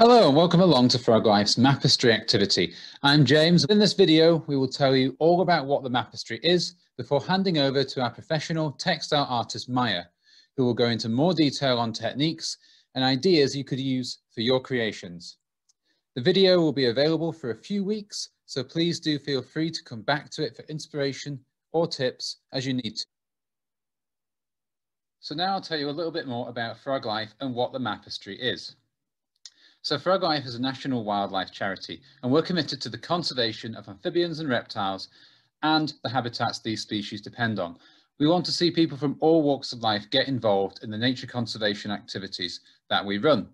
Hello and welcome along to Froglife's Mapestry activity. I'm James. In this video, we will tell you all about what the Mapestry is before handing over to our professional textile artist Maya, who will go into more detail on techniques and ideas you could use for your creations. The video will be available for a few weeks, so please do feel free to come back to it for inspiration or tips as you need to. So now I'll tell you a little bit more about Frog Life and what the Mapestry is. So Froglife is a national wildlife charity, and we're committed to the conservation of amphibians and reptiles and the habitats these species depend on. We want to see people from all walks of life get involved in the nature conservation activities that we run.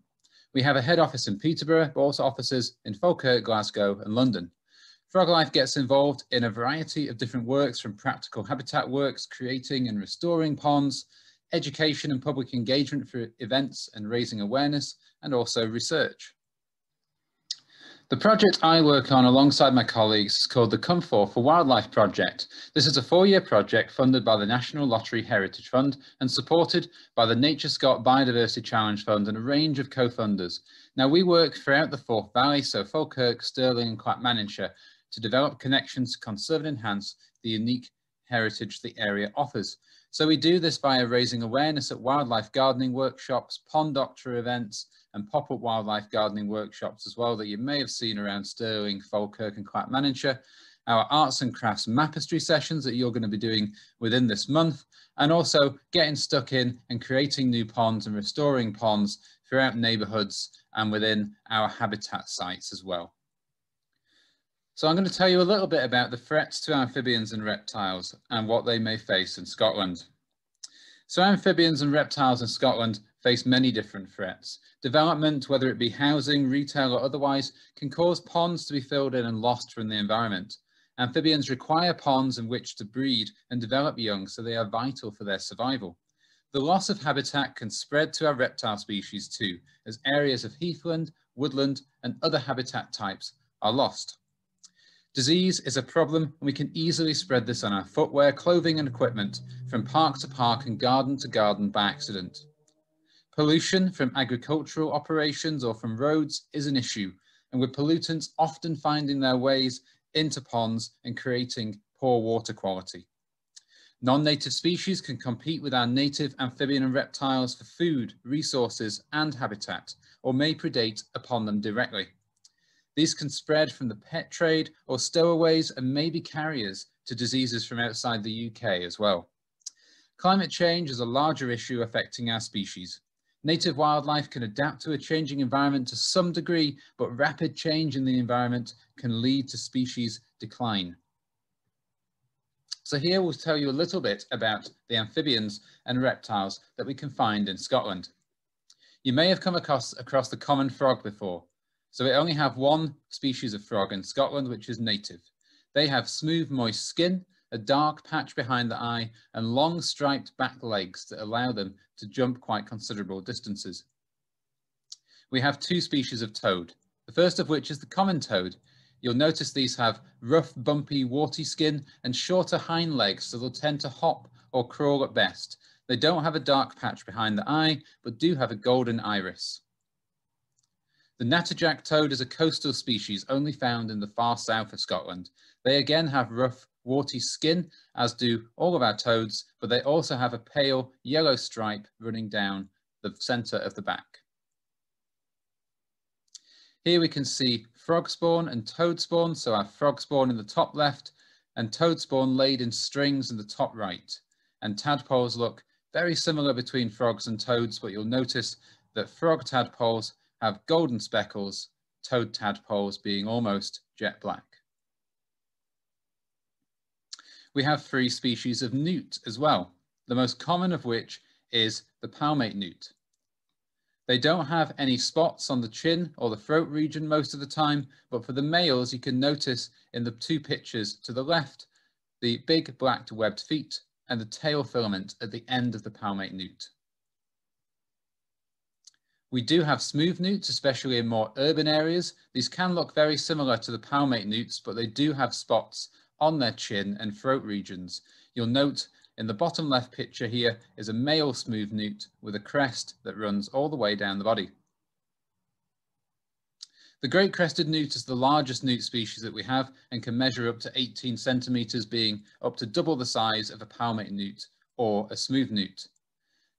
We have a head office in Peterborough, but also offices in Falkirk, Glasgow and London. Froglife gets involved in a variety of different works from practical habitat works, creating and restoring ponds, education and public engagement for events and raising awareness, and also research. The project I work on alongside my colleagues is called the Come for Wildlife Project. This is a four-year project funded by the National Lottery Heritage Fund and supported by the NatureScot Biodiversity Challenge Fund and a range of co-funders. Now we work throughout the Forth Valley, so Falkirk, Stirling and Clackmannanshire, to develop connections to conserve and enhance the unique heritage the area offers. So we do this by raising awareness at wildlife gardening workshops, pond doctor events, and pop-up wildlife gardening workshops as well that you may have seen around Stirling, Falkirk and Clackmannanshire. Our arts and crafts mapestry sessions that you're going to be doing within this month, and also getting stuck in and creating new ponds and restoring ponds throughout neighbourhoods and within our habitat sites as well. So I'm going to tell you a little bit about the threats to amphibians and reptiles and what they may face in Scotland. So amphibians and reptiles in Scotland face many different threats. Development, whether it be housing, retail or otherwise, can cause ponds to be filled in and lost from the environment. Amphibians require ponds in which to breed and develop young, so they are vital for their survival. The loss of habitat can spread to our reptile species too, as areas of heathland, woodland and other habitat types are lost. Disease is a problem and we can easily spread this on our footwear, clothing and equipment from park to park and garden to garden by accident. Pollution from agricultural operations or from roads is an issue and with pollutants often finding their ways into ponds and creating poor water quality. Non-native species can compete with our native amphibian and reptiles for food, resources and habitat or may predate upon them directly. These can spread from the pet trade or stowaways and may be carriers to diseases from outside the UK as well. Climate change is a larger issue affecting our species. Native wildlife can adapt to a changing environment to some degree, but rapid change in the environment can lead to species decline. So here we'll tell you a little bit about the amphibians and reptiles that we can find in Scotland. You may have come across, across the common frog before. So we only have one species of frog in Scotland, which is native. They have smooth, moist skin, a dark patch behind the eye, and long striped back legs that allow them to jump quite considerable distances. We have two species of toad, the first of which is the common toad. You'll notice these have rough, bumpy, warty skin and shorter hind legs, so they'll tend to hop or crawl at best. They don't have a dark patch behind the eye, but do have a golden iris. The natterjack toad is a coastal species only found in the far south of Scotland. They again have rough, warty skin, as do all of our toads, but they also have a pale yellow stripe running down the centre of the back. Here we can see frog spawn and toad spawn, so our frog spawn in the top left and toad spawn laid in strings in the top right. And tadpoles look very similar between frogs and toads, but you'll notice that frog tadpoles have golden speckles, toad tadpoles being almost jet black. We have three species of newt as well, the most common of which is the palmate newt. They don't have any spots on the chin or the throat region most of the time, but for the males, you can notice in the two pictures to the left, the big black webbed feet and the tail filament at the end of the palmate newt. We do have smooth newts, especially in more urban areas. These can look very similar to the palmate newts, but they do have spots on their chin and throat regions. You'll note in the bottom left picture here is a male smooth newt with a crest that runs all the way down the body. The great crested newt is the largest newt species that we have and can measure up to 18 centimetres being up to double the size of a palmate newt or a smooth newt.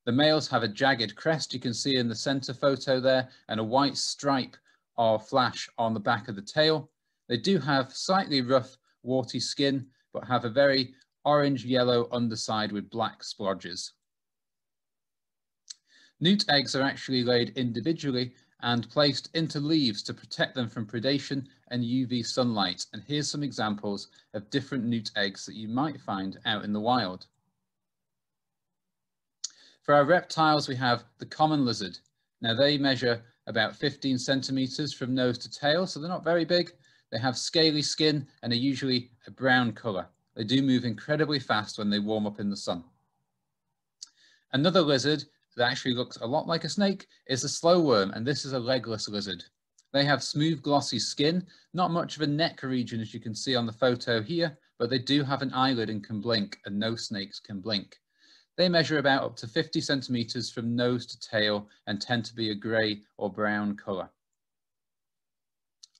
The males have a jagged crest you can see in the centre photo there and a white stripe or flash on the back of the tail. They do have slightly rough warty skin but have a very orange yellow underside with black splodges. Newt eggs are actually laid individually and placed into leaves to protect them from predation and UV sunlight. And here's some examples of different newt eggs that you might find out in the wild. For our reptiles, we have the common lizard. Now they measure about 15 centimeters from nose to tail, so they're not very big. They have scaly skin and are usually a brown color. They do move incredibly fast when they warm up in the sun. Another lizard that actually looks a lot like a snake is the slow worm, and this is a legless lizard. They have smooth glossy skin, not much of a neck region as you can see on the photo here, but they do have an eyelid and can blink, and no snakes can blink. They measure about up to 50 centimeters from nose to tail and tend to be a grey or brown colour.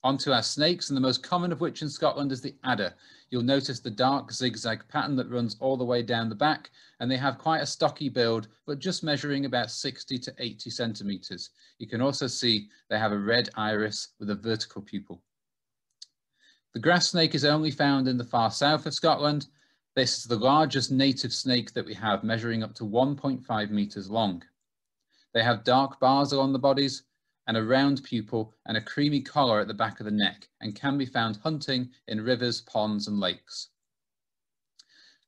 Onto our snakes, and the most common of which in Scotland is the adder. You'll notice the dark zigzag pattern that runs all the way down the back, and they have quite a stocky build, but just measuring about 60 to 80 centimeters. You can also see they have a red iris with a vertical pupil. The grass snake is only found in the far south of Scotland. This is the largest native snake that we have, measuring up to 1.5 meters long. They have dark bars along the bodies, and a round pupil and a creamy collar at the back of the neck and can be found hunting in rivers, ponds and lakes.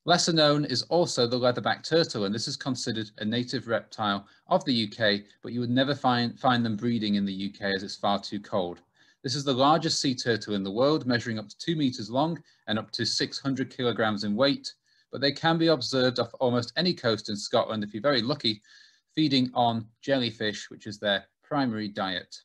Lesser known is also the leatherback turtle, and this is considered a native reptile of the UK, but you would never find, find them breeding in the UK as it's far too cold. This is the largest sea turtle in the world, measuring up to two meters long and up to 600 kilograms in weight, but they can be observed off almost any coast in Scotland if you're very lucky, feeding on jellyfish, which is their primary diet.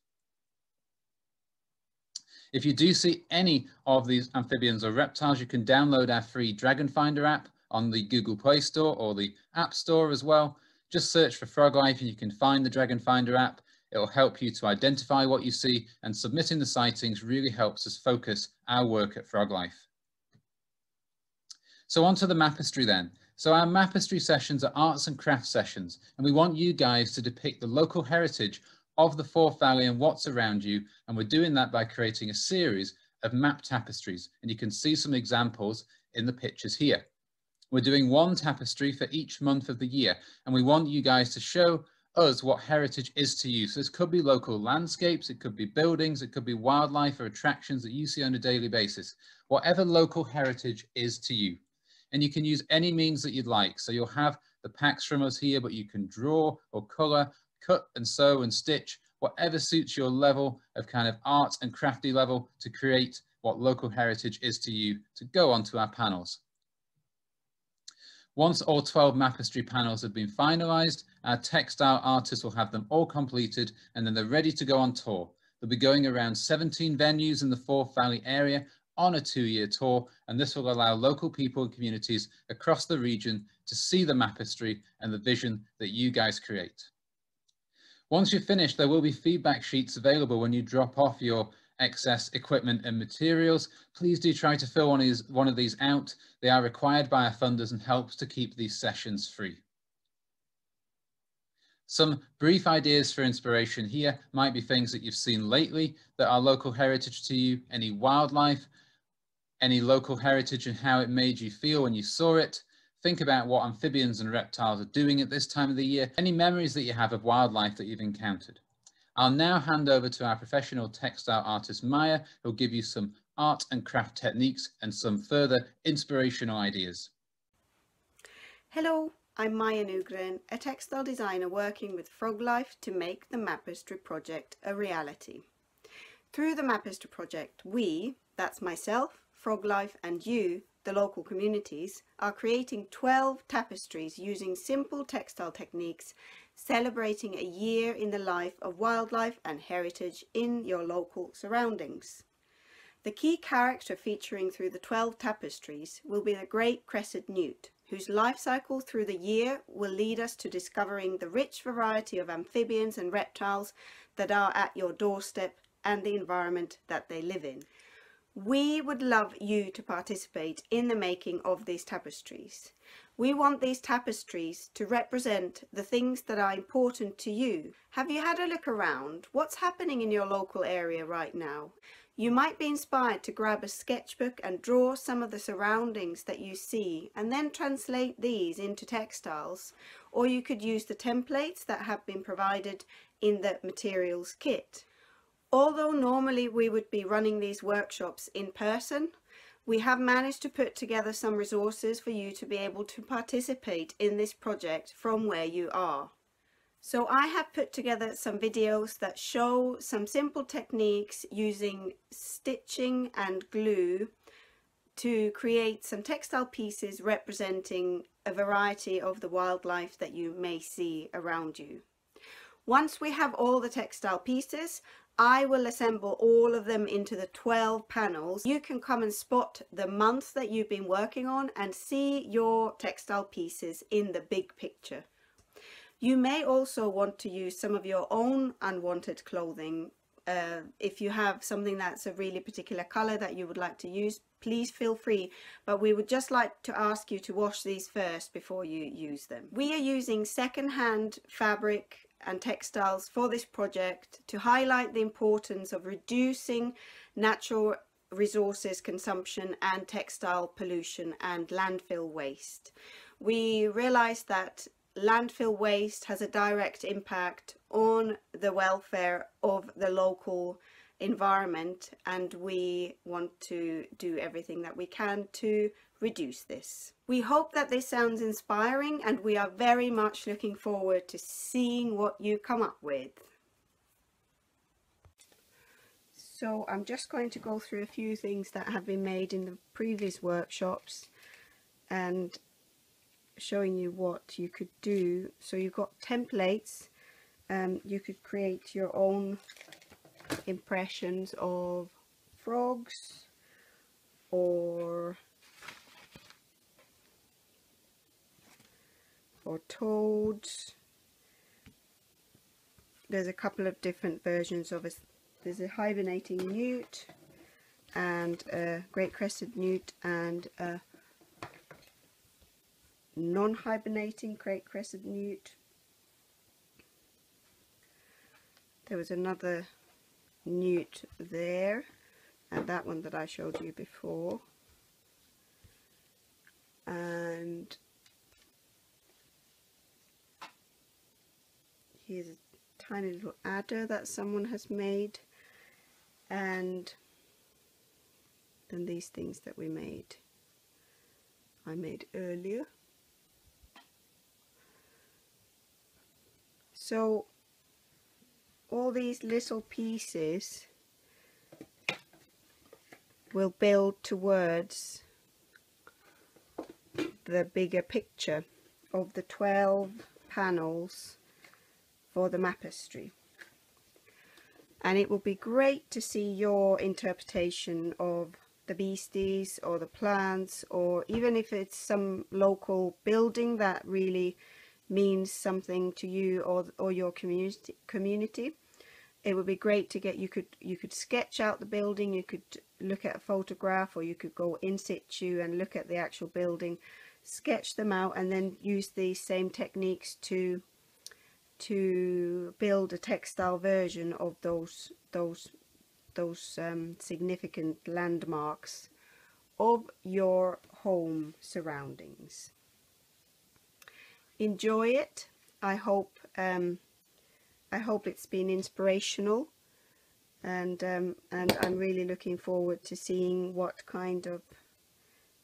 If you do see any of these amphibians or reptiles, you can download our free Dragon Finder app on the Google Play Store or the App Store as well. Just search for Froglife and you can find the Dragon Finder app. It will help you to identify what you see and submitting the sightings really helps us focus our work at Froglife. So on to the mapestry then. So our mapestry sessions are arts and crafts sessions, and we want you guys to depict the local heritage of the Forth Valley and what's around you. And we're doing that by creating a series of map tapestries. And you can see some examples in the pictures here. We're doing one tapestry for each month of the year. And we want you guys to show us what heritage is to you. So this could be local landscapes, it could be buildings, it could be wildlife or attractions that you see on a daily basis. Whatever local heritage is to you. And you can use any means that you'd like. So you'll have the packs from us here, but you can draw or color cut and sew and stitch, whatever suits your level of kind of art and crafty level to create what local heritage is to you to go onto our panels. Once all 12 Mapestry panels have been finalised, our textile artists will have them all completed and then they're ready to go on tour. They'll be going around 17 venues in the Forth Valley area on a two-year tour and this will allow local people and communities across the region to see the Mapestry and the vision that you guys create. Once you're finished, there will be feedback sheets available when you drop off your excess equipment and materials. Please do try to fill one of, these, one of these out. They are required by our funders and helps to keep these sessions free. Some brief ideas for inspiration here might be things that you've seen lately that are local heritage to you, any wildlife, any local heritage and how it made you feel when you saw it, Think about what amphibians and reptiles are doing at this time of the year, any memories that you have of wildlife that you've encountered. I'll now hand over to our professional textile artist Maya, who'll give you some art and craft techniques and some further inspirational ideas. Hello, I'm Maya Nugren, a textile designer working with Froglife to make the Mapestry project a reality. Through the Mapestry project, we, that's myself, Froglife and you, the local communities, are creating 12 tapestries using simple textile techniques, celebrating a year in the life of wildlife and heritage in your local surroundings. The key character featuring through the 12 tapestries will be the great crested newt, whose life cycle through the year will lead us to discovering the rich variety of amphibians and reptiles that are at your doorstep and the environment that they live in. We would love you to participate in the making of these tapestries. We want these tapestries to represent the things that are important to you. Have you had a look around? What's happening in your local area right now? You might be inspired to grab a sketchbook and draw some of the surroundings that you see and then translate these into textiles or you could use the templates that have been provided in the materials kit. Although normally we would be running these workshops in person, we have managed to put together some resources for you to be able to participate in this project from where you are. So I have put together some videos that show some simple techniques using stitching and glue to create some textile pieces representing a variety of the wildlife that you may see around you. Once we have all the textile pieces, I will assemble all of them into the 12 panels. You can come and spot the month that you've been working on and see your textile pieces in the big picture. You may also want to use some of your own unwanted clothing. Uh, if you have something that's a really particular color that you would like to use, please feel free. But we would just like to ask you to wash these first before you use them. We are using second-hand fabric and textiles for this project to highlight the importance of reducing natural resources consumption and textile pollution and landfill waste. We realized that landfill waste has a direct impact on the welfare of the local environment and we want to do everything that we can to reduce this. We hope that this sounds inspiring and we are very much looking forward to seeing what you come up with. So I'm just going to go through a few things that have been made in the previous workshops and showing you what you could do. So you've got templates, um, you could create your own impressions of frogs or or toads. There's a couple of different versions of it. There's a hibernating newt and a great crested newt and a non-hibernating great crested newt. There was another newt there and that one that I showed you before. And here's a tiny little adder that someone has made and then these things that we made. I made earlier. So all these little pieces will build towards the bigger picture of the 12 panels for the mapestry and it will be great to see your interpretation of the beasties or the plants or even if it's some local building that really means something to you or, or your community community it would be great to get you could you could sketch out the building you could look at a photograph or you could go in situ and look at the actual building sketch them out and then use these same techniques to to build a textile version of those those those um, significant landmarks of your home surroundings enjoy it. I hope um, I hope it's been inspirational and um, and I'm really looking forward to seeing what kind of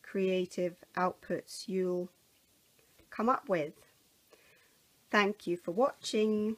creative outputs you'll come up with. Thank you for watching.